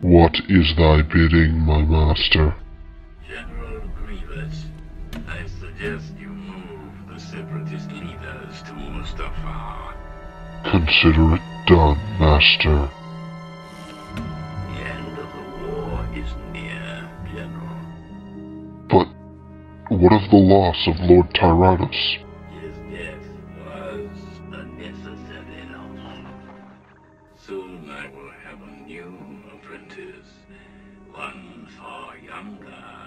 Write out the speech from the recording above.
What is thy bidding, my master? General Grievous, I suggest you move the Separatist leaders to Mustafar. Consider it done, master. The end of the war is near, General. But what of the loss of Lord Tyrannus? Death was a necessary. Soon I will have a new apprentice, one far younger.